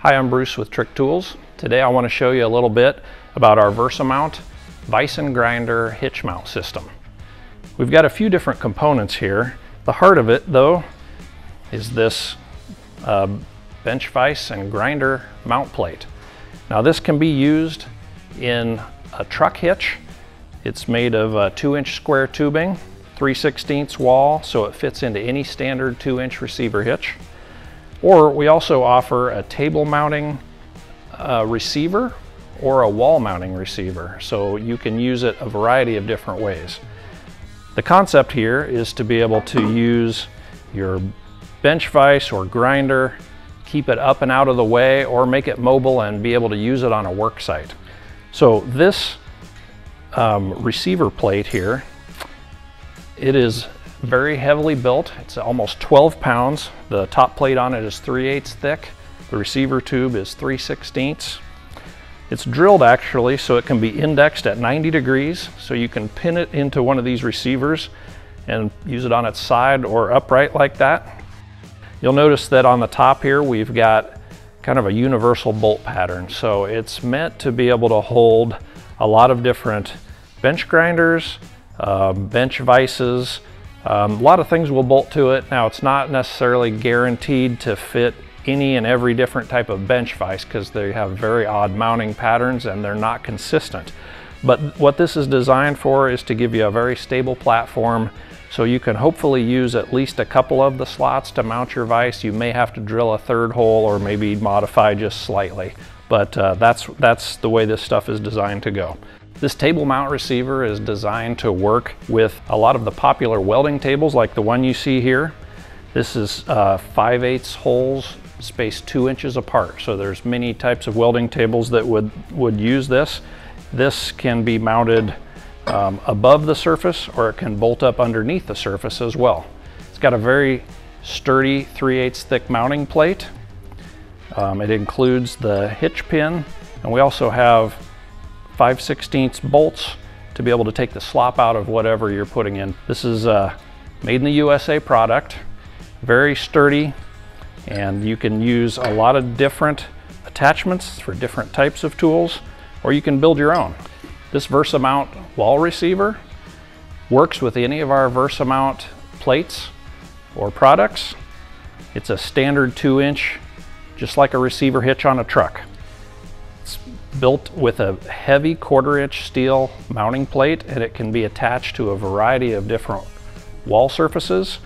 Hi, I'm Bruce with Trick Tools. Today I want to show you a little bit about our VersaMount and Grinder hitch mount system. We've got a few different components here. The heart of it, though, is this uh, bench vise and grinder mount plate. Now this can be used in a truck hitch. It's made of a two inch square tubing, 3 16 wall, so it fits into any standard two inch receiver hitch. Or we also offer a table mounting uh, receiver or a wall mounting receiver. So you can use it a variety of different ways. The concept here is to be able to use your bench vise or grinder, keep it up and out of the way or make it mobile and be able to use it on a work site. So this um, receiver plate here, it is very heavily built. It's almost 12 pounds. The top plate on it is 3 8 thick. The receiver tube is 3 16 It's drilled actually so it can be indexed at 90 degrees so you can pin it into one of these receivers and use it on its side or upright like that. You'll notice that on the top here we've got kind of a universal bolt pattern. So it's meant to be able to hold a lot of different bench grinders, um, bench vises, um, a lot of things will bolt to it. Now it's not necessarily guaranteed to fit any and every different type of bench vise because they have very odd mounting patterns and they're not consistent. But what this is designed for is to give you a very stable platform so you can hopefully use at least a couple of the slots to mount your vise. You may have to drill a third hole or maybe modify just slightly. But uh, that's, that's the way this stuff is designed to go. This table mount receiver is designed to work with a lot of the popular welding tables like the one you see here. This is uh, 5 8 holes spaced two inches apart. So there's many types of welding tables that would, would use this. This can be mounted um, above the surface or it can bolt up underneath the surface as well. It's got a very sturdy 3 8 thick mounting plate. Um, it includes the hitch pin and we also have 5 16 bolts to be able to take the slop out of whatever you're putting in. This is a made in the USA product, very sturdy, and you can use a lot of different attachments for different types of tools, or you can build your own. This VersaMount wall receiver works with any of our VersaMount plates or products. It's a standard two inch, just like a receiver hitch on a truck built with a heavy quarter inch steel mounting plate and it can be attached to a variety of different wall surfaces,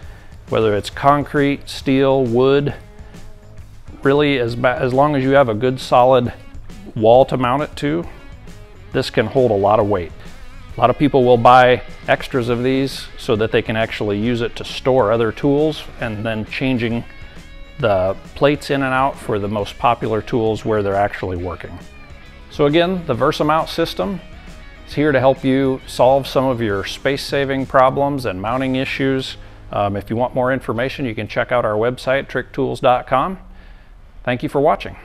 whether it's concrete, steel, wood. Really, as, as long as you have a good solid wall to mount it to, this can hold a lot of weight. A lot of people will buy extras of these so that they can actually use it to store other tools and then changing the plates in and out for the most popular tools where they're actually working. So again, the VersaMount system is here to help you solve some of your space saving problems and mounting issues. Um, if you want more information, you can check out our website, tricktools.com. Thank you for watching.